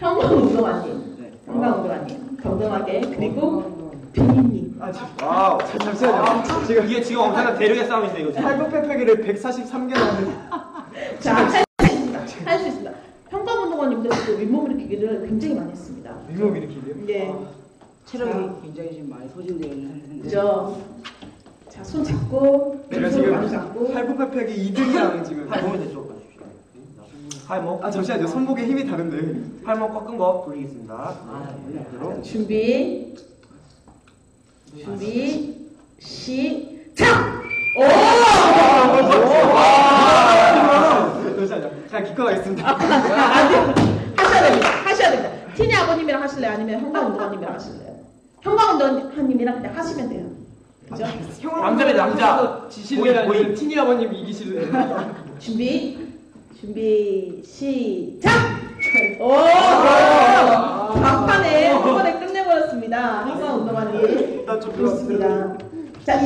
형광운동화님, 네. 형광운동화님, 경등하게 그리고 비니님. 아, 자, wow. 자, 잠시만요. 지금 이게 지금 엄청난 대륙의 싸움이죠 이거 지금. 팔굽혀펴기를 143개 나왔는데 자, 할 수 있습니다. 할 수 있습니다. 또 윗몸 일으키기를 굉장히 많이 했습니다. 윗몸 일으키기요? 예, 체력이 굉장히 지금 많이 소진되어 있는 상태인데 그죠? 자, 손 잡고, 제가 지금. 팔굽혀펴기 2등이랑 지금 팔 보면 되죠. 팔목. 아 잠시만요. 손목에 힘이 다른데. 팔목 꺾은 거 돌리겠습니다. 아, 그대로. 준비, 준비, 시작! 오! 잠시만요. 자 기권하겠습니다. 하셔야 됩니다. 하셔야 됩니다. 티니 아버님이랑 하실래요? 아니면 형광운동화님이랑 하실래요? 형광운동화님이랑 그냥 하시면 돼요. 그죠? 남자네, 남자. 어, 지실래요? 보이, 보이. 아니면 티니 아버님 이기실래요? 준비, 준비, 시작! 오! 막판에 한 번에 끝내버렸습니다. 형광운동화님. 나좀 좋습니다.